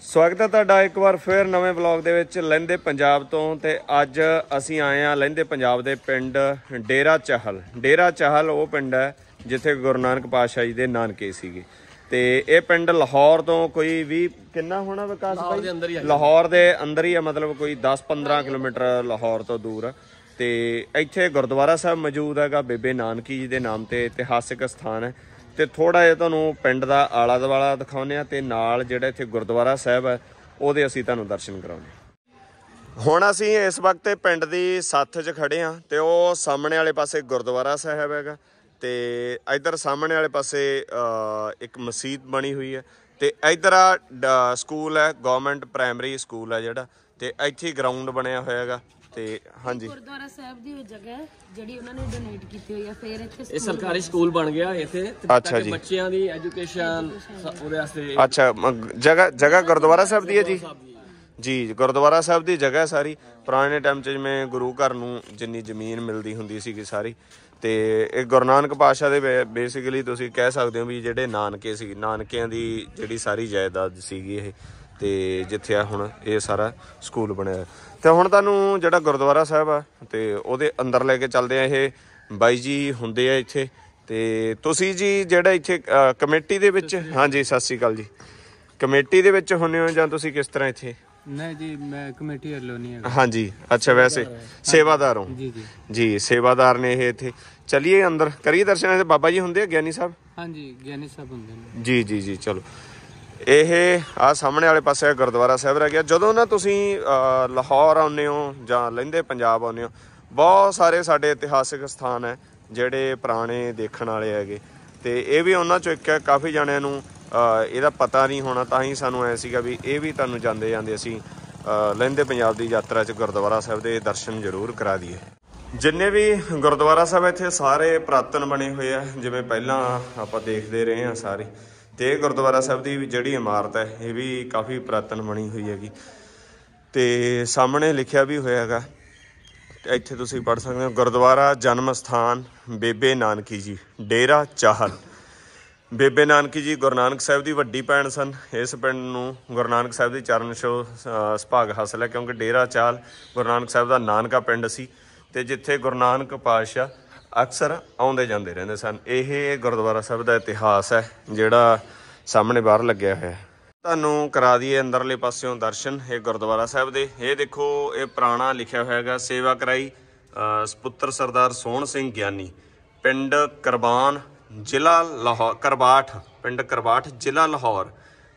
ਸਵਾਗਤ ਹੈ ਤੁਹਾਡਾ ਇੱਕ ਵਾਰ ਫਿਰ ਨਵੇਂ ਵਲੌਗ ਦੇ ਵਿੱਚ ਲਹਿੰਦੇ ਪੰਜਾਬ ਤੋਂ ਤੇ ਅੱਜ ਅਸੀਂ ਆਏ ਆ ਲਹਿੰਦੇ ਪੰਜਾਬ ਦੇ ਪਿੰਡ ਡੇਰਾ ਚਾਹਲ। ਡੇਰਾ ਚਾਹਲ ਉਹ ਪਿੰਡ ਹੈ ਜਿੱਥੇ ਗੁਰੂ ਨਾਨਕ ਪਾਤਸ਼ਾਹ ਜੀ ਦੇ ਨਾਨਕੇ ਸੀਗੇ। ਤੇ ਇਹ ਪਿੰਡ ਲਾਹੌਰ ਤੋਂ ਕੋਈ 20 ਕਿੰਨਾ ਹੋਣਾ ਵਿਕਾਸ ਭਾਈ ਲਾਹੌਰ ਦੇ ਅੰਦਰ ਹੀ ਹੈ ਮਤਲਬ ਕੋਈ 10-15 ਕਿਲੋਮੀਟਰ ਲਾਹੌਰ ਤੋਂ ਦੂਰ। ਆ। ਤੇ ਇੱਥੇ ਗੁਰਦੁਆਰਾ ਸਾਹਿਬ ਮੌਜੂਦ ਹੈਗਾ ਬੇਬੇ ਨਾਨਕੀ ਜੀ ਦੇ ਨਾਮ ਤੇ ਇਤਿਹਾਸਿਕ ਸਥਾਨ ਹੈ। ਤੇ ਥੋੜਾ ਜਿਹਾ ਤੁਹਾਨੂੰ ਪਿੰਡ ਦਾ ਆਲਾ ਦੁਆਲਾ ਦਿਖਾਉਂਦੇ ਆ ਤੇ ਨਾਲ ਜਿਹੜਾ ਇੱਥੇ ਗੁਰਦੁਆਰਾ ਸਾਹਿਬ ਹੈ, ਉਹਦੇ ਅਸੀਂ ਤੁਹਾਨੂੰ ਦਰਸ਼ਨ ਕਰਾਉਂਦੇ ਹੁਣ ਅਸੀਂ ਇਸ ਵਕਤ ਪਿੰਡ ਦੀ ਸੱਥ 'ਚ ਖੜੇ ਆ ਤੇ ਉਹ ਸਾਹਮਣੇ ਵਾਲੇ ਪਾਸੇ ਗੁਰਦੁਆਰਾ ਸਾਹਿਬ ਹੈਗਾ ਤੇ ਇਧਰ ਸਾਹਮਣੇ ਵਾਲੇ ਪਾਸੇ ਇੱਕ ਮਸਜਿਦ ਬਣੀ ਹੋਈ ਹੈ ਤੇ ਇਧਰ ਆ ਡ- ਸਕੂਲ ਹੈ ਗਵਰਨਮੈਂਟ ਪ੍ਰਾਇਮਰੀ ਸਕੂਲ ਹੈ ਜਿਹੜਾ ਤੇ ਇੱਥੇ ਗਰਾਊਂਡ ਬਣਿਆ ਹੋਇਆ ਹੈਗਾ। ਤੇ ਹਾਂਜੀ। ਗੁਰਦੁਆਰਾ ਸਾਹਿਬ ਦੀ ਉਹ ਜਗ੍ਹਾ ਹੈ ਜਿਹੜੀ ਉਹਨਾਂ ਨੇ ਡੋਨੇਟ ਕੀਤੀ ਹੋਈ ਹੈ ਫਿਰ ਇੱਥੇ ਇਹ ਸਰਕਾਰੀ ਸਕੂਲ ਬਣ ਗਿਆ ਇੱਥੇ ਤੇ ਅੱਛਾ ਤਾਂ ਕਿ ਜੀ। ਬੱਚਿਆਂ ਦੀ ਐਜੂਕੇਸ਼ਨ ਉਹਦੇ ਵਾਸਤੇ ਅੱਛਾ ਮ- ਜਗ੍ਹਾ ਜਗ੍ਹਾ ਗੁਰਦੁਆਰਾ ਸਾਹਿਬ ਦੀ ਹੈ ਜੀ? ਜੀ ਗੁਰਦੁਆਰਾ ਸਾਹਿਬ ਦੀ ਜਗ੍ਹਾ ਹੈ ਸਾਰੀ। ਪੁਰਾਣੇ ਟਾਈਮ 'ਚ ਜਿਵੇਂ ਗੁਰੂ ਘਰ ਨੂੰ ਜਿੰਨੀ ਜ਼ਮੀਨ ਮਿਲਦੀ ਹੁੰਦੀ ਸੀਗੀ ਸਾਰੀ ਤੇ ਇਹ ਗੁਰੂ ਨਾਨਕ ਪਾਤਸ਼ਾਹ ਦੇ ਬੇਸਿਕਲੀ ਤੁਸੀਂ ਕਹਿ ਸਕਦੇ ਹੋ ਵੀ ਜਿਹੜੇ ਨਾਨਕੇ ਸੀ ਨਾਨਕਿਆਂ ਦੀ ਜਿਹੜੀ ਸਾਰੀ ਜਾਇਦਾਦ ਸੀਗੀ ਇਹ। ਤੇ ਜਿੱਥੇ ਆ ਹੁਣ ਇਹ ਸਾਰਾ ਸਕੂਲ ਬਣਿਆ। ਹੈ। ਤੇ ਹੁਣ ਤੁਹਾਨੂੰ ਜਿਹੜਾ ਗੁਰਦੁਆਰਾ ਸਾਹਿਬ ਆ ਤੇ ਉਹਦੇ ਅੰਦਰ ਲੈ ਕੇ ਚੱਲਦੇ ਆ ਇਹ ਬਾਈ ਜੀ ਹੁੰਦੇ ਆ ਇੱਥੇ। ਤੇ ਤੁਸੀਂ ਜੀ ਜਿਹੜਾ ਇੱਥੇ ਕਮੇਟੀ ਦੇ ਵਿੱਚ ਹਾਂਜੀ ਸਤਿ ਸ੍ਰੀ ਅਕਾਲ ਜੀ। ਕਮੇਟੀ ਦੇ ਵਿੱਚ ਹੁੰਨੇ ਹੋ ਜਾਂ ਤੁਸੀਂ ਕਿਸ ਤਰ੍ਹਾਂ ਇੱਥੇ? ਨਹੀਂ ਜੀ ਮੈਂ ਕਮੇਟੀ ਵੱਲੋਂ ਨਹੀਂ ਹੈਗਾ। ਹਾਂਜੀ ਅੱਛਾ ਵੈਸੇ ਸੇਵਾਦਾਰ ਹੋ। ਜੀ ਜੀ। ਜੀ ਸੇਵਾਦਾਰ ਨੇ ਇਹ ਇੱਥੇ। ਚਲਿਏ ਅੰਦਰ। ਕਰੀਏ ਦਰਸ਼ਨ? ਬਾਬਾ ਜੀ ਹੁੰਦੇ ਆ ਗਿਆਨੀ ਸਾਹਿਬ? ਹਾਂਜੀ ਗਿਆਨੀ ਸਾਹਿਬ ਹੁੰਦੇ ਨੇ। ਜੀ ਜੀ ਜੀ ਚਲੋ। ਇਹ ਆ ਸਾਹਮਣੇ ਵਾਲੇ ਪਾਸੇ ਗੁਰਦੁਆਰਾ ਸਾਹਿਬ ਰਹਿ ਗਿਆ। ਜਦੋਂ ਨਾ ਤੁਸੀਂ ਲਾਹੌਰ ਆਉਂਦੇ ਹੋ ਜਾਂ ਲਹਿੰਦੇ ਪੰਜਾਬ ਆਉਂਦੇ ਹੋ, ਬਹੁਤ ਸਾਰੇ ਸਾਡੇ ਇਤਿਹਾਸਿਕ ਸਥਾਨ ਹੈ ਜਿਹੜੇ ਪੁਰਾਣੇ ਦੇਖਣ ਵਾਲੇ ਹੈਗੇ। ਤੇ ਇਹ ਵੀ ਉਹਨਾਂ ਚੋਂ ਇੱਕ ਹੈ, ਕਾਫੀ ਜਣਿਆਂ ਨੂੰ ਇਹਦਾ ਪਤਾ ਨਹੀਂ ਹੋਣਾ, ਤਾਂ ਹੀ ਸਾਨੂੰ ਐ ਸੀਗਾ ਵੀ ਇਹ ਵੀ ਤੁਹਾਨੂੰ ਜਾਂਦੇ ਜਾਂਦੇ ਅਸੀਂ ਲਹਿੰਦੇ ਪੰਜਾਬ ਦੀ ਯਾਤਰਾ 'ਚ ਗੁਰਦੁਆਰਾ ਸਾਹਿਬ ਦੇ ਦਰਸ਼ਨ ਜ਼ਰੂਰ ਕਰਾ ਦਈਏ। ਜਿੰਨੇ ਵੀ ਗੁਰਦੁਆਰਾ ਸਾਹਿਬ ਇੱਥੇ ਸਾਰੇ ਪ੍ਰਾਤਨ ਬਣੇ ਹੋਏ ਆ, ਜਿਵੇਂ ਪਹਿਲਾਂ ਆਪਾਂ ਦੇਖਦੇ ਰਹੇ ਆ ਸਾਰੇ। ਤੇ ਇਹ ਗੁਰਦੁਆਰਾ ਸਾਹਿਬ ਦੀ ਜਿਹੜੀ ਇਮਾਰਤ ਹੈ ਇਹ ਵੀ ਕਾਫੀ ਪ੍ਰਾਤਨ ਬਣੀ ਹੋਈ ਹੈਗੀ। ਤੇ ਸਾਹਮਣੇ ਲਿਖਿਆ ਵੀ ਹੋਇਆ ਹੈਗਾ ਤੇ ਇੱਥੇ ਤੁਸੀਂ ਪੜ੍ਹ ਸਕਦੇ ਹੋ ਗੁਰਦੁਆਰਾ ਜਨਮ ਸਥਾਨ ਬੇਬੇ ਨਾਨਕੀ ਜੀ ਡੇਰਾ ਚਾਹਲ। ਬੇਬੇ ਨਾਨਕੀ ਜੀ ਗੁਰੂ ਨਾਨਕ ਸਾਹਿਬ ਦੀ ਵੱਡੀ ਭੈਣ ਸਨ। ਇਸ ਪਿੰਡ ਨੂੰ ਗੁਰੂ ਨਾਨਕ ਸਾਹਿਬ ਦੀ ਚਰਨ ਛੋਹ ਅ, ਸੁਭਾਗ ਹਾਸਲ ਹੈ ਕਿਉਂਕਿ ਡੇਰਾ ਚਾਲ ਗੁਰੂ ਨਾਨਕ ਸਾਹਿਬ ਦਾ ਨਾਨਕਾ ਪਿੰਡ ਸੀ। ਤੇ ਜਿੱਥੇ ਗੁਰੂ ਨਾਨਕ ਪਾਤਸ਼ਾਹ ਅਕਸਰ ਆਉਂਦੇ ਜਾਂਦੇ ਰਹਿੰਦੇ ਸਨ। ਇਹ ਗੁਰਦੁਆਰਾ ਸਾਹਿਬ ਦਾ ਇਤਿਹਾਸ ਹੈ ਜਿਹੜਾ ਸਾਹਮਣੇ ਬਾਹਰ ਲੱਗਿਆ ਹੋਇਆ ਹੈ। ਤੁਹਾਨੂੰ ਕਰਾ ਦਈਏ ਅੰਦਰਲੇ ਪਾਸਿਓਂ ਦਰਸ਼ਨ ਇਹ ਗੁਰਦੁਆਰਾ ਸਾਹਿਬ ਦੇ। ਇਹ ਦੇਖੋ ਇਹ ਪੁਰਾਣਾ ਲਿਖਿਆ ਹੋਇਆ ਹੈਗਾ ਸੇਵਾ ਕਰਾਈ ਅ, ਸਪੁੱਤਰ ਸਰਦਾਰ ਸੋਹਣ ਸਿੰਘ ਗਿਆਨੀ। ਪਿੰਡ ਕਰਬਾਨ ਜ਼ਿਲ੍ਹਾ ਲਾਹੌਰ ਕਰਬਾਠ ਪਿੰਡ ਕਰਬਾਠ ਜ਼ਿਲ੍ਹਾ ਲਾਹੌਰ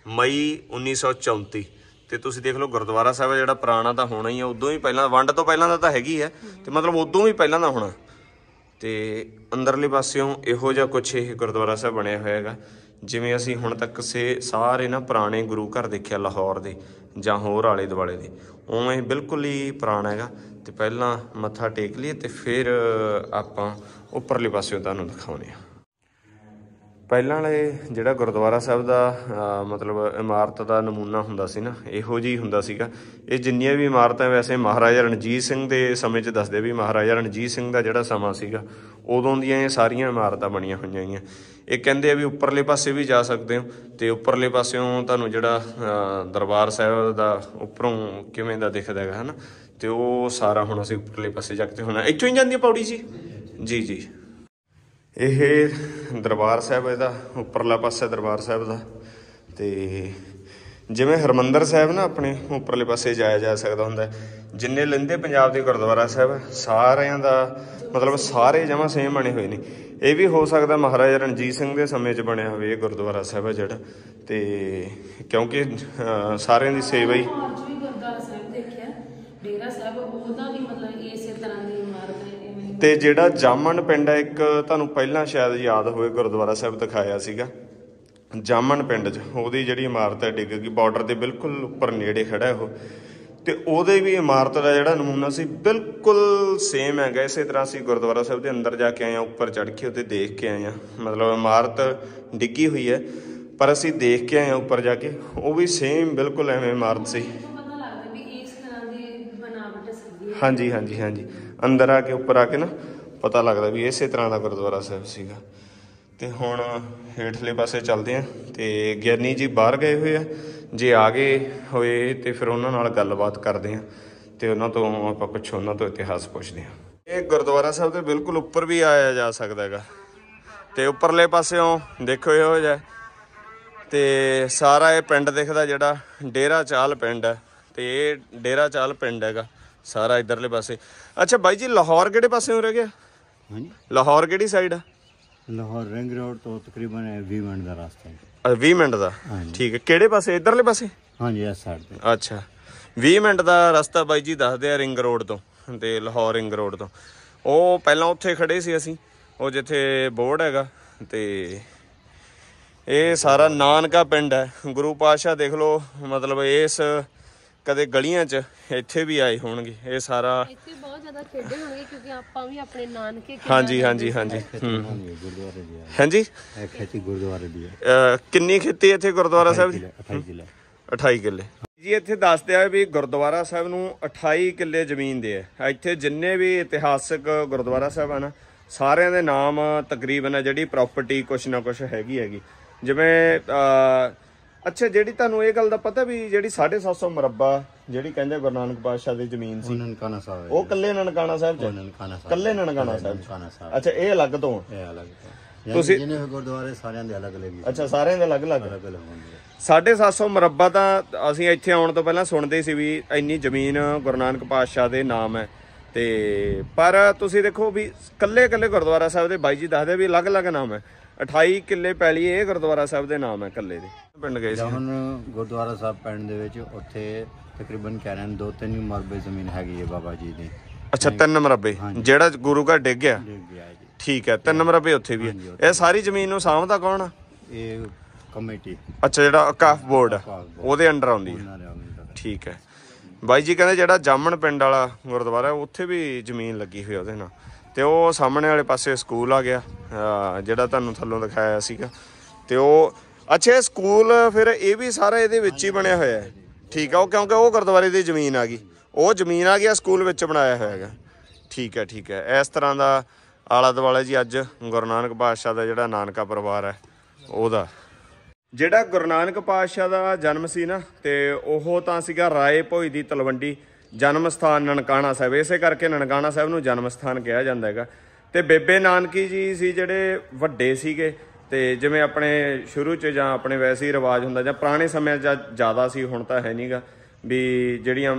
ਮਈ 1934 ਤੇ ਤੁਸੀਂ ਦੇਖ ਲਓ ਗੁਰਦੁਆਰਾ ਸਾਹਿਬ ਜਿਹੜਾ ਪੁਰਾਣਾ ਤਾਂ ਹੋਣਾ ਹੀ ਹੈ ਉਦੋਂ ਹੀ ਪਹਿਲਾਂ ਵੰਡ ਤੋਂ ਪਹਿਲਾਂ ਦਾ ਤਾਂ ਹੈਗੀ ਹੈ ਤੇ ਮਤਲਬ ਉਦੋਂ ਵੀ ਪਹਿਲਾਂ ਦਾ ਹੋਣਾ। ਤੇ ਅੰਦਰਲੇ ਪਾਸਿਓਂ ਇਹੋ ਜਿਹਾ ਕੁਛ ਇਹ ਗੁਰਦੁਆਰਾ ਸਾਹਿਬ ਬਣਿਆ ਹੋਇਆ ਹੈਗਾ, ਜਿਵੇਂ ਅਸੀਂ ਹੁਣ ਤੱਕ ਸੇ ਸਾਰੇ ਨਾ ਪੁਰਾਣੇ ਗੁਰੂ ਘਰ ਦੇਖਿਆ ਲਾਹੌਰ ਦੇ ਜਾਂ ਹੋਰ ਆਲੇ ਦੁਆਲੇ ਦੇ, ਉਵੇਂ ਬਿਲਕੁਲ ਹੀ ਪੁਰਾਣਾ ਹੈਗਾ। ਤੇ ਪਹਿਲਾਂ ਮੱਥਾ ਟੇਕ ਲਈਏ ਤੇ ਫਿਰ ਆਪਾਂ ਉੱਪਰਲੇ ਪਾਸਿਓਂ ਤੁਹਾਨੂੰ ਦਿਖਾਉਨੇ ਆ ਪਹਿਲਾਂ ਵਾਲੇ ਜਿਹੜਾ ਗੁਰਦੁਆਰਾ ਸਾਹਿਬ ਦਾ ਮਤਲਬ ਇਮਾਰਤ ਦਾ ਨਮੂਨਾ ਹੁੰਦਾ ਸੀ ਨਾ, ਇਹੋ ਜਿਹੀ ਹੁੰਦਾ ਸੀਗਾ। ਇਹ ਜਿੰਨੀਆਂ ਵੀ ਇਮਾਰਤਾਂ ਵੈਸੇ ਮਹਾਰਾਜਾ ਰਣਜੀਤ ਸਿੰਘ ਦੇ ਸਮੇਂ 'ਚ ਦੱਸਦੇ ਵੀ ਮਹਾਰਾਜਾ ਰਣਜੀਤ ਸਿੰਘ ਦਾ ਜਿਹੜਾ ਸਮਾਂ ਸੀਗਾ, ਉਦੋਂ ਦੀਆਂ ਇਹ ਸਾਰੀਆਂ ਇਮਾਰਤਾਂ ਬਣੀਆਂ ਹੋਈਆਂ ਹੈਗੀਆਂ ਇਹ ਕਹਿੰਦੇ ਆ ਵੀ ਉੱਪਰਲੇ ਪਾਸੇ ਵੀ ਜਾ ਸਕਦੇ ਹੋ, ਤੇ ਉੱਪਰਲੇ ਪਾਸਿਓਂ ਤੁਹਾਨੂੰ ਜਿਹੜਾ ਦਰਬਾਰ ਸਾਹਿਬ ਦਾ ਉੱਪਰੋਂ ਕਿਵੇਂ ਦਾ ਦਿਖਦਾ ਹੈਗਾ, ਹਨਾ? ਤੇ ਉਹ ਸਾਰਾ ਹੁਣ ਅਸੀਂ ਉੱਪਰਲੇ ਪਾਸੇ ਜਾ ਕੇ ਹੁਣ। ਇੱਥੋਂ ਹੀ ਜਾਂਦੀ ਪੌੜੀ ਜੀ? ਜੀ ਜੀ। ਇਹ ਦਰਬਾਰ ਸਾਹਿਬ ਇਹਦਾ, ਉੱਪਰਲਾ ਪਾਸਾ ਦਰਬਾਰ ਸਾਹਿਬ ਦਾ। ਤੇ ਜਿਵੇਂ ਹਰਮੰਦਰ ਸਾਹਿਬ ਨਾ ਆਪਣੇ ਉੱਪਰਲੇ ਪਾਸੇ ਜਾਇਆ ਜਾ ਸਕਦਾ ਹੁੰਦਾ ਜਿੰਨੇ ਲੰਦੇ ਪੰਜਾਬ ਦੇ ਗੁਰਦੁਆਰਾ ਸਾਹਿਬ, ਸਾਰਿਆਂ ਦਾ ਮਤਲਬ ਸਾਰੇ ਜਮਾ ਸੇਮ ਬਣੇ ਹੋਏ ਨੇ। ਇਹ ਵੀ ਹੋ ਸਕਦਾ ਮਹਾਰਾਜਾ ਰਣਜੀਤ ਸਿੰਘ ਦੇ ਸਮੇਂ 'ਚ ਬਣਿਆ ਹੋਵੇ ਇਹ ਗੁਰਦੁਆਰਾ ਸਾਹਿਬ ਹੈ ਜਿਹੜਾ। ਤੇ ਕਿਉਂਕਿ ਸਾਰਿਆਂ ਦੀ ਸੇਵਾ ਹੀ ਲਾਹੌਰ 'ਚ ਵੀ ਗੁਰਦੁਆਰਾ ਸਾਹਿਬ ਦੇਖਿਆ ਡੇਰਾ ਸਾਹਿਬ ਉਹਦਾ ਵੀ ਮਤਲਬ ਇਸੇ ਤਰ੍ਹਾਂ ਦੀ ਇਮਾਰਤ ਹੈ ਇਵੇਂ ਤੇ ਜਿਹੜਾ ਜਾਮਣ ਪਿੰਡ ਹੈ ਇੱਕ ਤੁਹਾਨੂੰ ਪਹਿਲਾਂ ਸ਼ਾਇਦ ਯਾਦ ਹੋਵੇ ਗੁਰਦੁਆਰਾ ਸਾਹਿਬ ਦਿਖਾਇਆ ਸੀਗਾ। ਜਾਮਣ ਪਿੰਡ 'ਚ ਉਹਦੀ ਜਿਹੜੀ ਇਮਾਰਤ ਹੈ ਡਿੱਗ ਗਈ। ਬਾਰਡਰ ਦੇ ਬਿਲਕੁਲ ਉੱਪਰ ਨੇੜੇ ਖੜਾ ਉਹ। ਤੇ ਉਹਦੇ ਵੀ ਇਮਾਰਤ ਦਾ ਜਿਹੜਾ ਨਮੂਨਾ ਸੀ ਬਿਲਕੁਲ ਸੇਮ ਹੈਗਾ। ਇਸੇ ਤਰ੍ਹਾਂ ਅਸੀਂ ਗੁਰਦੁਆਰਾ ਸਾਹਿਬ ਦੇ ਅੰਦਰ ਜਾ ਕੇ ਆਏ ਆ ਉੱਪਰ ਚੜ੍ਹ ਕੇ ਉੱਤੇ ਦੇਖ ਕੇ ਆਏ ਆ ਮਤਲਬ ਇਮਾਰਤ ਡਿੱਗੀ ਹੋਈ ਹੈ ਪਰ ਅਸੀਂ ਦੇਖ ਕੇ ਆਏ ਆ ਉੱਪਰ ਜਾ ਕੇ। ਉਹ ਵੀ ਸੇਮ ਬਿਲਕੁਲ ਐਵੇਂ ਇਮਾਰਤ ਸੀ। ਹਾਂਜੀ ਹਾਂਜੀ ਹਾਂਜੀ। ਅੰਦਰ ਆ ਕੇ ਉੱਪਰ ਆ ਕੇ ਨਾ ਪਤਾ ਲੱਗਦਾ ਵੀ ਇਸੇ ਤਰ੍ਹਾਂ ਦਾ ਗੁਰਦੁਆਰਾ ਸਾਹਿਬ ਸੀਗਾ। ਤੇ ਹੁਣ ਹੇਠਲੇ ਪਾਸੇ ਚੱਲਦੇ ਆ ਤੇ ਗਿਆਨੀ ਜੀ ਬਾਹਰ ਗਏ ਹੋਏ ਆ। ਜੇ ਆ ਗਏ ਹੋਏ ਤੇ ਫਿਰ ਉਹਨਾਂ ਨਾਲ ਗੱਲਬਾਤ ਕਰਦੇ ਹਾਂ ਤੇ ਉਹਨਾਂ ਤੋਂ ਆਪਾਂ ਕੁਛ ਉਹਨਾਂ ਤੋਂ ਇਤਿਹਾਸ ਪੁੱਛਦੇ ਹਾਂ ਇਹ ਗੁਰਦੁਆਰਾ ਸਾਹਿਬ ਦੇ ਬਿਲਕੁਲ ਉੱਪਰ ਵੀ ਆਇਆ ਜਾ ਸਕਦਾ ਹੈਗਾ। ਤੇ ਉੱਪਰਲੇ ਪਾਸਿਓਂ ਦੇਖੋ ਇਹੋ ਜਿਹਾ। ਤੇ ਸਾਰਾ ਇਹ ਪਿੰਡ ਦਿਖਦਾ ਜਿਹੜਾ ਡੇਰਾ ਚਾਲ ਪਿੰਡ ਹੈ। ਤੇ ਇਹ ਡੇਰਾ ਚਾਲ ਪਿੰਡ ਹੈਗਾ। ਸਾਰਾ ਇਧਰਲੇ ਪਾਸੇ। ਅੱਛਾ ਬਾਈ ਜੀ ਲਾਹੌਰ ਕਿਹੜੇ ਪਾਸਿਓਂ ਰਹਿ ਗਿਆ? ਹਾਂਜੀ। ਲਾਹੌਰ ਕਿਹੜੀ ਸਾਈਡ ਆ? ਲਾਹੌਰ ਰਿੰਗ ਰੋਡ ਤੋਂ ਤਕਰੀਬਨ 20 ਮਿੰਟ ਦਾ ਰਸਤਾ ਹੈ। ਅ, 20 ਮਿੰਟ ਦਾ। ਠੀਕ ਹੈ। ਕਿਹੜੇ ਪਾਸੇ? ਇਧਰਲੇ ਪਾਸੇ? ਹਾਂਜੀ ਇਸ ਸਾਈਡ ਤੇ। ਅੱਛਾ। 20 ਮਿੰਟ ਦਾ ਰਸਤਾ ਬਾਈ ਜੀ ਦੱਸਦੇ ਆ ਰਿੰਗ ਰੋਡ ਤੋਂ ਤੇ ਲਾਹੌਰ ਰਿੰਗ ਰੋਡ ਤੋਂ। ਉਹ ਪਹਿਲਾਂ ਉੱਥੇ ਖੜੇ ਸੀ ਅਸੀਂ। ਉਹ ਜਿੱਥੇ ਬੋਰਡ ਹੈਗਾ ਤੇ ਇਹ ਸਾਰਾ ਨਾਨਕਾ ਪਿੰਡ ਹੈ। ਗੁਰੂ ਪਾਤਸ਼ਾਹ ਦੇਖ ਲਓ ਮਤਲਬ ਇਸ ਕਦੇ ਗਲੀਆਂ 'ਚ ਇੱਥੇ ਵੀ ਆਏ ਹੋਣਗੇ ਇਹ ਸਾਰਾ ਇੱਥੇ ਬਹੁਤ ਜ਼ਿਆਦਾ ਖੇਡੇ ਹੋਣਗੇ ਕਿਉਂਕਿ ਆਪਾਂ ਵੀ ਆਪਣੇ ਨਾਨਕੇ ਹਾਂਜੀ ਹਾਂਜੀ ਹਾਂਜੀ। ਹੂੰ। ਹਾਂਜੀ ਗੁਰਦੁਆਰੇ ਦੀ ਹੈ ਹਾਂਜੀ? ਇਹ ਖੇਤੀ ਗੁਰਦੁਆਰੇ ਦੀ ਹੈ ਅਹ ਕਿੰਨੀ ਖੇਤੀ ਇੱਥੇ ਗੁਰਦੁਆਰਾ ਸਾਹਿਬ ਦੀ? ਕਿੱਲੇ 28 ਕਿੱਲੇ। 28 ਕਿੱਲੇ। ਜੀ ਇੱਥੇ ਦੱਸਦੇ ਆ ਵੀ ਗੁਰਦੁਆਰਾ ਸਾਹਿਬ ਨੂੰ 28 ਕਿੱਲੇ ਜ਼ਮੀਨ ਦੇ ਆ। ਇੱਥੇ ਜਿੰਨੇ ਵੀ ਇਤਿਹਾਸਕ ਗੁਰਦੁਆਰਾ ਸਾਹਿਬ ਆ ਨਾ ਸਾਰਿਆਂ ਦੇ ਨਾਮ ਤਕਰੀਬਨ ਆ ਜਿਹੜੀ ਪ੍ਰਾਪਰਟੀ ਕੁਛ ਨਾ ਕੁਛ ਹੈਗੀ ਹੈਗੀ। ਜਿਵੇਂ ਅਹ, ਅੱਛਾ ਜਿਹੜੀ ਤੁਹਾਨੂੰ ਇਹ ਗੱਲ ਦਾ ਪਤਾ ਵੀ ਜਿਹੜੀ 750 ਮੁਰੱਬਾ ਜਿਹੜੀ ਕਹਿੰਦੇ ਗੁਰੂ ਨਾਨਕ ਪਾਤਸ਼ਾਹ ਦੀ ਜ਼ਮੀਨ ਸੀ ਨਨਕਾਣਾ ਸਾਹਿਬ ਉਹ ਕੱਲੇ ਨਨਕਾਣਾ ਸਾਹਿਬ ਚ? ਨਨਕਾਣਾ ਸਾਹਿਬ ਕੱਲੇ ਨਨਕਾਣਾ ਸਾਹਿਬ ਅੱਛਾ ਇਹ ਅਲੱਗ ਤੋਂ ਇਹ ਅਲੱਗ ਤੁਸੀਂ- ਜਿਹਨੇ ਗੁਰਦੁਆਰੇ ਸਾਰਿਆਂ ਦੇ ਅਲੱਗ ਅਲੱਗ ਅੱਛਾ ਸਾਰਿਆਂ ਦੇ ਅਲੱਗ ਅਲੱਗ ਹੁੰਦੇ ਆ 750 ਮੁਰੱਬਾ ਤਾਂ ਅਸੀਂ ਇੱਥੇ ਆਉਣ ਤੋਂ ਪਹਿਲਾਂ ਸੁਣਦੇ ਸੀ ਵੀ ਇੰਨੀ ਜ਼ਮੀਨ ਗੁਰੂ ਨਾਨਕ ਪਾਤਸ਼ਾਹ ਦੇ ਨਾਮ ਹੈ। ਤੇ ਪਰ ਤੁਸੀਂ ਦੇਖੋ ਵੀ ਕੱਲੇ ਕੱਲੇ ਗੁਰਦੁਆਰਾ ਸਾਹਿਬ ਦੇ ਬਾਈ ਜੀ ਦੱਸਦੇ ਵੀ ਅਲੱਗ-ਅਲੱਗ ਨਾਮ ਹੈ। 28 ਕਿੱਲੇ ਪੈਲੀ ਇਹ ਗੁਰਦੁਆਰਾ ਸਾਹਿਬ ਦੇ ਨਾਮ ਹੈ ਕੱਲੇ ਦੇ। ਪਿੰਡ ਗਏ ਸੀ। ਜਮਨ ਗੁਰਦੁਆਰਾ ਸਾਹਿਬ ਪਿੰਡ ਦੇ ਵਿੱਚ ਉੱਥੇ ਤਕਰੀਬਨ ਕਹਿ ਰਹੇ ਨੇ ਦੋ ਤਿੰਨ ਮਰਬੇ ਜ਼ਮੀਨ ਹੈਗੀ ਹੈ ਬਾਬਾ ਜੀ ਦੀ। ਅੱਛਾ ਤਿੰਨ ਮਰੱਬੇ। ਜਿਹੜਾ ਗੁਰੂ ਘਰ ਡਿੱਗ ਗਿਆ? ਡਿੱਗ ਗਿਆ ਹੈ ਜੀ। ਠੀਕ ਹੈ ਤਿੰਨ ਮਰੱਬੇ ਉੱਥੇ ਵੀ ਹੈ। ਇਹ ਸਾਰੀ ਜ਼ਮੀਨ ਨੂੰ ਸਾਂਭਦਾ ਕੌਣ ਆ? ਇਹ ਕਮੇਟੀ। ਅੱਛਾ ਜਿਹੜਾ ਅਕਾਫ ਬੋਰਡ ਉਹਦੇ ਅੰਡਰ ਆਉਂਦੀ ਹੈ। ਠੀਕ ਹੈ। ਬਾਈ ਜੀ ਕਹਿੰਦੇ ਜਿਹੜਾ ਜਾਮਣ ਪਿੰਡ ਵਾਲਾ ਗੁਰਦੁਆਰਾ ਉੱਥੇ ਵੀ ਜ਼ਮੀਨ ਲੱਗੀ ਹੋਈ ਉਹਦੇ ਨਾਲ। ਤੇ ਉਹ ਸਾਹਮਣੇ ਵਾਲੇ ਪਾਸੇ ਸਕੂਲ ਆ ਗਿਆ ਜਿਹੜਾ ਤੁਹਾਨੂੰ ਥੱਲੋਂ ਦਿਖਾਇਆ ਸੀਗਾ। ਤੇ ਉਹ, ਅੱਛਾ, ਇਹ ਸਕੂਲ ਫਿਰ ਇਹ ਵੀ ਸਾਰਾ ਇਹਦੇ ਵਿੱਚ ਹੀ ਬਣਿਆ ਹੋਇਆ ਹੈ। ਠੀਕ ਆ, ਉਹ ਕਿਉਂਕਿ ਉਹ ਗੁਰਦੁਆਰੇ ਦੀ ਜ਼ਮੀਨ ਆ ਗਈ। ਉਹ ਜ਼ਮੀਨ ਆ ਗਿਆ ਸਕੂਲ ਵਿੱਚ ਬਣਾਇਆ ਹੋਇਆ ਹੈਗਾ। ਠੀਕ ਹੈ ਠੀਕ ਹੈ। ਇਸ ਤਰ੍ਹਾਂ ਦਾ ਆਲਾ ਦੁਆਲਾ ਜੀ ਅੱਜ ਗੁਰੂ ਨਾਨਕ ਪਾਤਸ਼ਾਹ ਦਾ ਜਿਹੜਾ ਨਾਨਕਾ ਪਰਿਵਾਰ ਹੈ, ਉਹਦਾ। ਜਿਹੜਾ ਗੁਰੂ ਨਾਨਕ ਪਾਤਸ਼ਾਹ ਦਾ ਜਨਮ ਸੀ ਨਾ, ਤੇ ਉਹ ਤਾਂ ਸੀਗਾ ਰਾਏ ਭੋਈ ਦੀ ਤਲਵੰਡੀ। ਜਨਮ ਸਥਾਨ ਨਨਕਾਣਾ ਸਾਹਿਬ, ਇਸੇ ਕਰਕੇ ਨਨਕਾਣਾ ਸਾਹਿਬ ਨੂੰ ਜਨਮ ਸਥਾਨ ਕਿਹਾ ਜਾਂਦਾ ਹੈਗਾ। ਤੇ ਬੇਬੇ ਨਾਨਕੀ ਜੀ ਸੀ ਜਿਹੜੇ ਵੱਡੇ ਸੀਗੇ, ਤੇ ਜਿਵੇਂ ਆਪਣੇ ਸ਼ੁਰੂ ਚ ਜਾਂ ਆਪਣੇ ਵੈਸੇ ਹੀ ਰਿਵਾਜ ਹੁੰਦਾ, ਜਾਂ ਪੁਰਾਣੇ ਸਮਿਆਂ 'ਚ ਜ਼ਿਆਦਾ ਸੀ, ਹੁਣ ਤਾਂ ਹੈ ਨਹੀਂਗਾ ਵੀ ਜਿਹੜੀਆਂ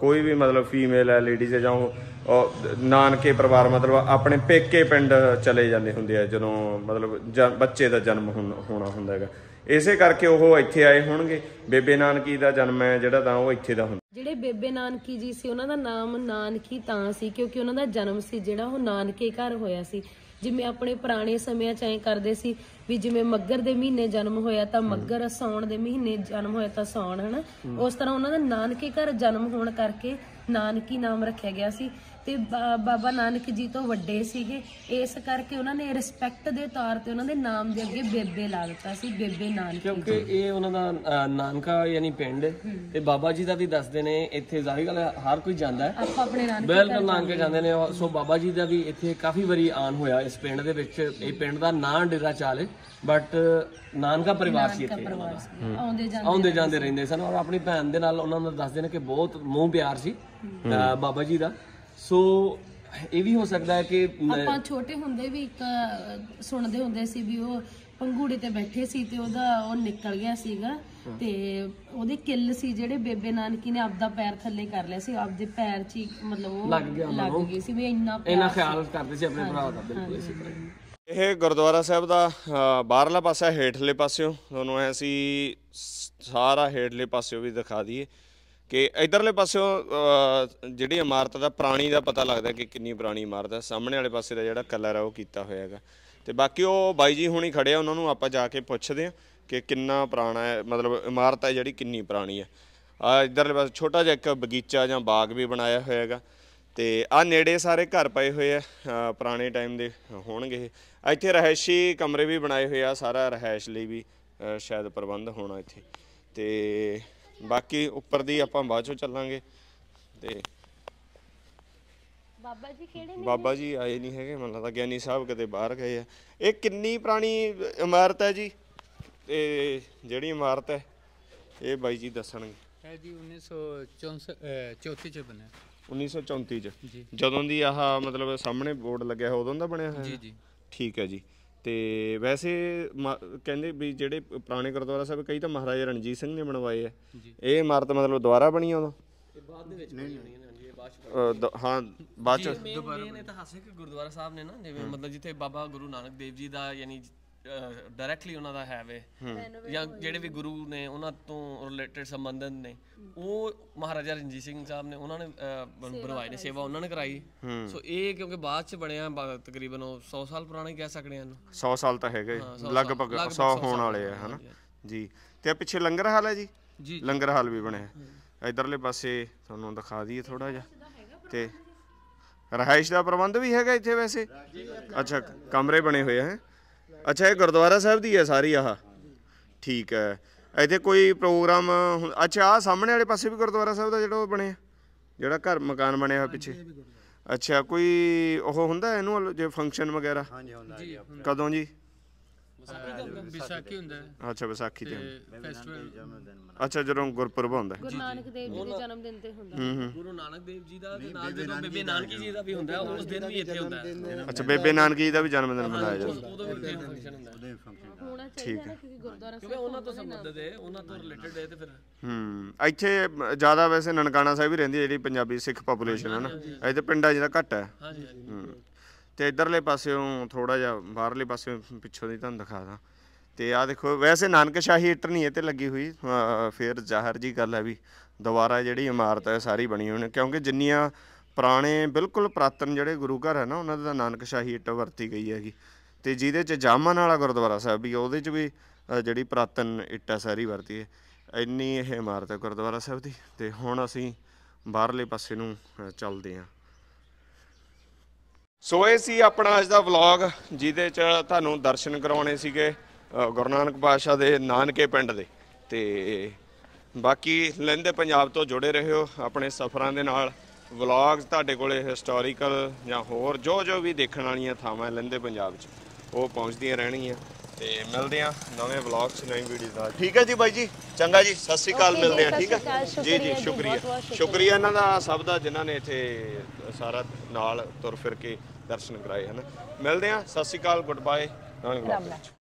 ਕੋਈ ਵੀ ਮਤਲਬ ਫੀਮੇਲ ਹੈ ਲੇਡੀਜ਼ ਹੈ ਜਾਂ ਉਹ ਨਾਨਕੇ ਪਰਿਵਾਰ, ਮਤਲਬ ਆਪਣੇ ਪੇਕੇ ਪਿੰਡ ਚਲੇ ਜਾਂਦੇ ਹੁੰਦੇ ਆ, ਜਦੋਂ ਮਤਲਬ ਬੱਚੇ ਦਾ ਜਨਮ ਹੋਣਾ ਹੁੰਦਾ ਹੈਗਾ। ਇਸੇ ਕਰਕੇ ਉਹ ਇੱਥੇ ਆਏ ਹੋਣਗੇ। ਬੇਬੇ ਨਾਨਕੀ ਦਾ ਜਨਮ ਹੈ ਜਿਹੜਾ, ਤਾਂ ਉਹ ਇੱਥੇ ਦਾ ਹੁੰਦਾ। ਜਿਹੜੇ ਬੇਬੇ ਨਾਨਕੀ ਜੀ ਸੀ, ਉਹਨਾਂ ਦਾ ਨਾਮ ਨਾਨਕੀ ਤਾਂ ਸੀ, ਕਿਉਂਕਿ ਉਹਨਾਂ ਦਾ ਜਨਮ ਸੀ ਜਿਹੜਾ ਉਹ ਨਾਨਕੇ ਘਰ ਹੋਇਆ ਸੀ। ਜਿਵੇਂ ਆਪਣੇ ਪੁਰਾਣੇ ਸਮਿਆਂ ਚ ਐਂ ਕਰਦੇ ਸੀ ਵੀ ਜਿਵੇਂ ਮੱਗਰ ਦੇ ਮਹੀਨੇ ਜਨਮ ਹੋਇਆ ਤਾਂ ਮੱਗਰ ਸੌਣ ਦੇ ਮਹੀਨੇ ਜਨਮ ਹੋਇਆ ਤਾਂ ਸੌਣ ਹਨਾ? ਉਸ ਤਰ੍ਹਾਂ ਉਹਨਾਂ ਦਾ ਨਾਨਕੇ ਘਰ ਜਨਮ ਹੋਣ ਕਰਕੇ ਨਾਨਕੀ ਨਾਮ ਰੱਖਿਆ ਗਿਆ ਸੀ। ਤੇ ਬਾਬਾ ਨਾਨਕ ਜੀ ਤੋਂ ਵੱਡੇ ਸੀਗੇ। ਇਸ ਕਰਕੇ ਉਹਨਾਂ ਨੇ ਰਿਸਪੈਕਟ ਦੇ ਤੌਰ ਤੇ ਉਹਨਾਂ ਦੇ ਨਾਮ ਦੇ ਅੱਗੇ ਬੇਬੇ ਲਾ ਦਿੱਤਾ ਸੀ ਬੇਬੇ ਨਾਨਕੀ ਕਿਉਂਕਿ ਇਹ ਉਹਨਾਂ ਦਾ ਨਾਨਕਾ ਯਾਨੀ ਪਿੰਡ ਹੈ। ਤੇ ਬਾਬਾ ਜੀ ਦਾ ਵੀ ਦੱਸਦੇ ਨੇ ਇੱਥੇ ਜ਼ਾਹਿਰ ਗੱਲ ਹਰ ਕੋਈ ਜਾਂਦਾ ਹੈ। ਆਪਾਂ ਆਪਣੇ ਨਾਨਕੇ ਬਿਲਕੁਲ ਨਾਨਕੇ ਜਾਂਦੇ ਨੇ। ਸੋ ਬਾਬਾ ਜੀ ਦਾ ਵੀ ਇੱਥੇ ਕਾਫੀ ਵਾਰੀ ਆਨ ਹੋਇਆ ਇਸ ਪਿੰਡ ਦੇ ਵਿੱਚ। ਇਹ ਪਿੰਡ ਦਾ ਨਾਂ ਡੇਰਾ ਚਾਲ ਹੈ ਬਟ ਨਾਨਕਾ ਪਰਿਵਾਰ ਸੀ ਇੱਥੇ। ਆਉਂਦੇ ਜਾਂਦੇ ਆਉਂਦੇ ਜਾਂਦੇ ਰਹਿੰਦੇ ਸਨ। ਔਰ ਆਪਣੀ ਭੈਣ ਦੇ ਨਾਲ ਉਹਨਾਂ ਨੂੰ ਦੱਸਦੇ ਨੇ ਕਿ ਬਹੁਤ ਮੋਹ ਪਿਆਰ ਸੀ ਬਾਬਾ ਜੀ ਦਾ। ਸੋ ਇਹ ਵੀ ਹੋ ਸਕਦਾ ਹੈ ਕਿ ਆਪਾਂ ਛੋਟੇ ਹੁੰਦੇ ਵੀ ਇੱਕ ਸੁਣਦੇ ਹੁੰਦੇ ਸੀ ਵੀ ਉਹ ਪੰਗੂੜੇ ਤੇ ਬੈਠੇ ਸੀ ਤੇ ਉਹਦਾ ਉਹ ਨਿਕਲ ਗਿਆ ਸੀਗਾ ਤੇ ਉਹਦੇ ਕਿੱਲ ਸੀ ਜਿਹੜੇ ਬੇਬੇ ਨਾਨਕੀ ਨੇ ਆਪਦਾ ਪੈਰ ਥੱਲੇ ਕਰ ਲਿਆ ਸੀ ਆਪਦੇ ਪੈਰ 'ਚ ਹੀ ਮਤਲਬ ਉਹ ਲੱਗ ਗਿਆ ਲੱਗ ਗਈ ਸੀ ਵੀ ਇੰਨਾ ਇੰਨਾ ਖਿਆਲ ਕਰਦੇ ਸੀ ਆਪਣੇ ਭਰਾ ਦਾ ਬਿਲਕੁਲ ਇਸੇ ਤਰ੍ਹਾਂ ਇਹ ਗੁਰਦੁਆਰਾ ਸਾਹਿਬ ਦਾ ਬਾਹਰਲਾ ਪਾਸਾ ਹੇਠਲੇ ਪਾਸਿਓ ਤੁਹਾਨੂੰ ਐ ਅਸੀਂ ਸ- ਸਾਰਾ ਹੇਠਲੇ ਪਾਸਿਓ ਵੀ ਦਿਖਾ ਦਈਏ। ਕਿ ਇਧਰਲੇ ਪਾਸਿਓ ਜਿਹੜੀ ਇਮਾਰਤ ਦਾ ਪੁਰਾਣੀ ਦਾ ਪਤਾ ਲੱਗਦਾ ਕਿ ਕਿੰਨੀ ਪੁਰਾਣੀ ਇਮਾਰਤ ਹੈ, ਸਾਹਮਣੇ ਵਾਲੇ ਪਾਸੇ ਦਾ ਜਿਹੜਾ ਕਲਰ ਆ ਉਹ ਕੀਤਾ ਹੋਇਆ ਹੈਗਾ। ਤੇ ਬਾਕੀ ਉਹ ਬਾਈ ਜੀ ਹੁਣੀ ਖੜੇ ਆ, ਉਹਨਾਂ ਨੂੰ ਆਪਾਂ ਜਾ ਕੇ ਪੁੱਛਦੇ ਆ ਕਿ ਕਿੰਨਾ ਪੁਰਾਣਾ ਹੈ, ਮਤਲਬ ਇਮਾਰਤ ਹੈ ਜਿਹੜੀ ਕਿੰਨੀ ਪੁਰਾਣੀ ਹੈ। ਆ ਇਧਰਲੇ ਪਾਸੇ ਛੋਟਾ ਜਿਹਾ ਇੱਕ ਬਗੀਚਾ ਜਾਂ ਬਾਗ ਵੀ ਬਣਾਇਆ ਹੋਇਆ ਹੈਗਾ। ਤੇ ਆ ਨੇੜੇ ਸਾਰੇ ਘਰ ਪਏ ਹੋਏ ਆ ਪੁਰਾਣੇ ਟਾਈਮ ਦੇ ਹੋਣਗੇ ਇੱਥੇ ਰਹਿائشੀ ਕਮਰੇ ਵੀ ਬਣਾਏ ਹੋਏ ਆ, ਸਾਰਾ ਰਹਿائش ਲਈ ਵੀ ਸ਼ਾਇਦ ਪ੍ਰਬੰਧ ਹੋਣਾ ਇੱਥੇ। ਤੇ ਬਾਕੀ ਉੱਪਰ ਦੀ ਆਪਾਂ ਬਾਅਦ ਚੋਂ ਚੱਲਾਂਗੇ। ਤੇ ਬਾਬਾ ਜੀ ਕਿਹੜੇ ਬਾਬਾ ਜੀ ਆਏ ਨਹੀਂ ਹੈਗੇ ਮੈਨੂੰ ਲੱਗਦਾ ਗਿਆਨੀ ਸਾਹਿਬ ਕਿਤੇ ਬਾਹਰ ਗਏ ਆ। ਇਹ ਕਿੰਨੀ ਪੁਰਾਣੀ ਇਮਾਰਤ ਹੈ ਜੀ? ਤੇ ਜਿਹੜੀ ਇਮਾਰਤ ਹੈ ਇਹ ਬਾਈ ਜੀ ਦੱਸਣਗੇ। ਇਹ ਜੀ 1934 ਚ ਬਣਿਆ। 1934 ਚ। ਜੀ। ਜਦੋਂ ਦੀ ਆਹ ਮਤਲਬ ਸਾਹਮਣੇ ਬੋਰਡ ਲੱਗਿਆ ਹੋਇਆ ਉਦੋਂ ਦਾ ਬਣਿਆ ਹੋਇਆ? ਜੀ ਜੀ। ਠੀਕ ਹੈ ਜੀ। ਤੇ ਵੈਸੇ ਕਹਿੰਦੇ ਵੀ ਜਿਹੜੇ ਪੁਰਾਣੇ ਗੁਰਦੁਆਰਾ ਸਾਹਿਬ ਕਈ ਤਾਂ ਮਹਾਰਾਜਾ ਰਣਜੀਤ ਸਿੰਘ ਨੇ ਬਣਵਾਏ ਆ। ਇਹ ਇਮਾਰਤ ਮਤਲਬ ਦੁਬਾਰਾ ਬਣੀ ਆ ਉਦੋਂ? ਇਹ ਬਾਅਦ ਦੇ ਵਿੱਚ ਬਣੀ ਹੋਣੀ ਹੈ ਜੀ ਇਹ ਬਾਅਦ ਚ ਅ, ਦ- ਹਾਂ ਬਾਅਦ ਚ। ਮੇਨ ਮੇਨ ਇਤਿਹਾਸਿਕ ਗੁਰਦੁਆਰਾ ਸਾਹਿਬ ਨੇ ਨਾ ਜਿਵੇਂ ਮਤਲਬ ਜਿੱਥੇ ਬਾਬਾ ਗੁਰੂ ਨਾਨਕ ਦੇਵ ਜੀ ਦਾ ਯਾਨੀ ਡਾਇਰੈਕਟਲੀ ਉਹਨਾਂ ਦਾ ਹੈ ਵੇ। ਜਾਂ ਜਿਹੜੇ ਵੀ ਗੁਰੂ ਨੇ ਉਹਨਾਂ ਤੋਂ ਰਿਲੇਟਡ ਸੰਬੰਧਨ ਨੇ ਉਹ ਮਹਾਰਾਜਾ ਰਣਜੀਤ ਸਿੰਘ ਸਾਹਿਬ ਨੇ ਉਹਨਾਂ ਨੇ ਬਣਵਾਏ ਨੇ ਸੇਵਾ ਉਹਨਾਂ ਨੇ ਕਰਾਈ। ਸੋ ਇਹ ਕਿਉਂਕਿ ਬਾਅਦ ਚ ਬਣਿਆ ਤਕਰੀਬਨ ਉਹ 100 ਸਾਲ ਪੁਰਾਣਾ ਹੀ ਕਹਿ ਸਕਦੇ ਹਾਂ ਇਹਨੂੰ। 100 ਸਾਲ ਤਾਂ ਹੈਗੇ ਲਗਭਗ ਸਾਲ, 100 ਲਗਭਗ ਹੋਣ ਵਾਲੇ ਆ ਹਨਾ। ਜੀ। ਤੇ ਆ ਪਿੱਛੇ ਲੰਗਰ ਹਾਲ ਹੈ ਜੀ? ਜੀ ਲੰਗਰ ਹਾਲ ਵੀ ਬਣਿਆ। ਇਧਰਲੇ ਪਾਸੇ ਤੁਹਾਨੂੰ ਦਿਖਾ ਦਈਏ ਥੋੜਾ ਜਿਹਾ। ਤੇ ਰਹਾਇਸ਼ ਦਾ ਪ੍ਰਬੰਧ ਵੀ ਹੈਗਾ ਇੱਥੇ ਵੈਸੇ? ਅੱਛਾ ਕਮਰੇ ਬਣੇ ਹੋਏ ਹੈ? ਅੱਛਾ ਇਹ ਗੁਰਦੁਆਰਾ ਸਾਹਿਬ ਦੀ ਹੈ ਸਾਰੀ ਆਹ? ਠੀਕ ਹੈ। ਇੱਥੇ ਕੋਈ ਪ੍ਰੋਗਰਾਮ ਹੁੰ- ਅੱਛਾ ਆ ਸਾਹਮਣੇ ਵਾਲੇ ਪਾਸੇ ਵੀ ਗੁਰਦੁਆਰਾ ਸਾਹਿਬ ਦਾ ਜਿਹੜਾ ਉਹ ਬਣਿਆ? ਜਿਹੜਾ ਘਰ ਮਕਾਨ ਬਣਿਆ ਹੋਇਆ ਪਿੱਛੇ? ਅੱਛਾ ਕੋਈ ਉਹ ਹੁੰਦਾ ਇਹਨੂੰ ਜੇ ਫੰਕਸ਼ਨ ਵਗੈਰਾ? ਹਾਂਜੀ ਹੁੰਦਾ ਜੀ ਕਦੋਂ ਜੀ? ਵਿਸਾਖੀ ਹੁੰਦਾ ਹੈ ਅੱਛਾ ਵਿਸਾਖੀ ਤੇ ਤੇ ਫੈਸਟੀਵਲ ਜਨਮ ਦਿਨ ਮਨਾ ਅੱਛਾ ਜਦੋਂ ਗੁਰਪੁਰਬ ਹੁੰਦਾ। ਹੈ। ਗੁਰੂ ਨਾਨਕ ਦੇਵ ਜੀ ਦੇ ਜਨਮ ਦਿਨ ਤੇ ਹੁੰਦਾ। ਹੂੰ ਹੂੰ। ਗੁਰੂ ਨਾਨਕ ਦੇਵ ਜੀ ਦਾ ਤੇ ਨਾਲ ਜਦੋਂ ਬੇਬੇ ਨਾਨਕੀ ਜੀ ਦਾ ਵੀ ਹੁੰਦਾ ਉਸ ਦਿਨ ਵੀ ਇੱਥੇ ਹੁੰਦਾ। ਹੈ ਅੱਛਾ ਬੇਬੇ ਨਾਨਕੀ ਜੀ ਦਾ ਵੀ ਜਨਮ ਦਿਨ ਮਨਾਇਆ ਜਾਂਦਾ। ਉਦੋਂ ਵੀ ਫੰਕਸ਼ਨ ਹੁੰਦਾ। ਹੈ ਉਹਦੇ ਫੰਕਸ਼ਨ ਹੋਣਾ ਚਾਹੀਦਾ ਨਾ ਕਿਉਂਕਿ ਗੁਰਦੁਆਰਾ ਕਿਉਂਕਿ ਉਹਨਾਂ ਤੋਂ ਸੰਬੰਧਿਤ ਹੈ ਉਹਨਾਂ ਤੋਂ ਰਿਲੇਟਡ ਹੈ ਤੇ ਫਿਰ ਹੂੰ ਇੱਥੇ ਜ਼ਿਆਦਾ ਵੈਸੇ ਨਨਕਾਣਾ ਸਾਹਿਬ ਹੀ ਰਹਿੰਦੀ ਹੈ ਜਿਹੜੀ ਪੰਜਾਬੀ ਸਿੱਖ ਪੋਪੂਲੇਸ਼ਨ ਹੈ ਨਾ। ਇੱਥੇ ਪਿੰਡਾਂ ਜਿਹੜਾ ਘੱਟ ਹੈ। ਹਾਂਜੀ ਹਾਂਜੀ। ਹੂੰ। ਤੇ ਇਧਰਲੇ ਪਾਸਿਓਂ ਥੋੜਾ ਜਿਹਾ ਬਾਹਰਲੇ ਪਾਸਿਓਂ ਪਿੱਛੋਂ ਦੀ ਤੁਹਾਨੂੰ ਦਿਖਾ ਦਾਂ। ਤੇ ਆ ਦੇਖੋ ਵੈਸੇ ਨਾਨਕਸ਼ਾਹੀ ਇੱਟ ਨਹੀਂ ਇਹ ਤੇ ਲੱਗੀ ਹੋਈ ਫਿਰ ਜ਼ਾਹਰ ਜੀ ਗੱਲ ਹੈ ਵੀ ਦੁਬਾਰਾ ਜਿਹੜੀ ਇਮਾਰਤ ਹੈ ਸਾਰੀ ਬਣੀ ਹੋਈ ਕਿਉਂਕਿ ਜਿੰਨੀਆਂ ਪੁਰਾਣੇ ਬਿਲਕੁਲ ਪ੍ਰਾਤਨ ਜਿਹੜੇ ਗੁਰੂ ਘਰ ਹੈ ਨਾ ਉਹਨਾਂ ਦਾ ਨਾਨਕਸ਼ਾਹੀ ਇੱਟ ਵਰਤੀ ਗਈ ਹੈਗੀ। ਤੇ ਜਿਹਦੇ ਚ ਜਾਮਨ ਵਾਲਾ ਗੁਰਦੁਆਰਾ ਸਾਹਿਬ ਵੀ ਹੈ, ਉਹਦੇ ਚ ਵੀ ਜਿਹੜੀ ਪ੍ਰਾਤਨ ਇੱਟ ਹੈ ਸਾਰੀ ਵਰਤੀ ਹੈ ਇੰਨੀ ਇਹ ਇਮਾਰਤ ਹੈ ਗੁਰਦੁਆਰਾ ਸਾਹਿਬ ਦੀ। ਤੇ ਹੁਣ ਅਸੀਂ ਬਾਹਰਲੇ ਪਾਸੇ ਨੂੰ ਚੱਲਦੇ ਹਾਂ। ਸੋ ਇਹ ਸੀ ਆਪਣਾ ਅੱਜ ਦਾ ਵਲੌਗ ਜਿਹਦੇ ਚ ਤੁਹਾਨੂੰ ਦਰਸ਼ਨ ਕਰਾਉਣੇ ਸੀਗੇ ਗੁਰੂ ਨਾਨਕ ਪਾਤਸ਼ਾਹ ਦੇ ਨਾਨਕੇ ਪਿੰਡ ਦੇ। ਤੇ ਬਾਕੀ ਲਹਿੰਦੇ ਪੰਜਾਬ ਤੋਂ ਜੁੜੇ ਰਹਿਓ ਆਪਣੇ ਸਫ਼ਰਾਂ ਦੇ ਨਾਲ। ਵਲੌਗਸ ਤੁਹਾਡੇ ਕੋਲੇ ਹਿਸਟੋਰੀਕਲ ਜਾਂ ਹੋਰ ਜੋ ਜੋ ਵੀ ਦੇਖਣ ਵਾਲੀਆਂ ਥਾਵਾਂ ਲਹਿੰਦੇ ਪੰਜਾਬ 'ਚ ਉਹ ਪਹੁੰਚਦੀਆਂ ਰਹਿਣਗੀਆਂ। ਤੇ ਮਿਲਦੇ ਆ ਨਵੇਂ ਵਲੌਗਸ ਨਵੀਂ ਵੀਡੀਓ ਨਾਲ। ਠੀਕ ਹੈ ਜੀ ਬਾਈ ਜੀ? ਚੰਗਾ ਜੀ ਸਤਿ ਸ੍ਰੀ ਅਕਾਲ ਮਿਲਦੇ ਆ ਠੀਕ ਹੈ? ਜੀ ਜੀ ਸ਼ੁਕਰੀਆ। ਸ਼ੁਕਰੀਆ। ਇਹਨਾਂ ਦਾ ਸਭ ਦਾ ਜਿਨ੍ਹਾਂ ਨੇ ਇੱਥੇ ਸਾਰਾ ਨਾਲ ਤੁਰ ਫਿਰ ਕੇ ਦਰਸ਼ਨ ਕਰਾਏ ਹਨ। ਮਿਲਦੇ ਹਾਂ ਸਤਿ ਸ਼੍ਰੀ ਅਕਾਲ ਗੁੱਡ ਬਾਏ ਨਵੇਂ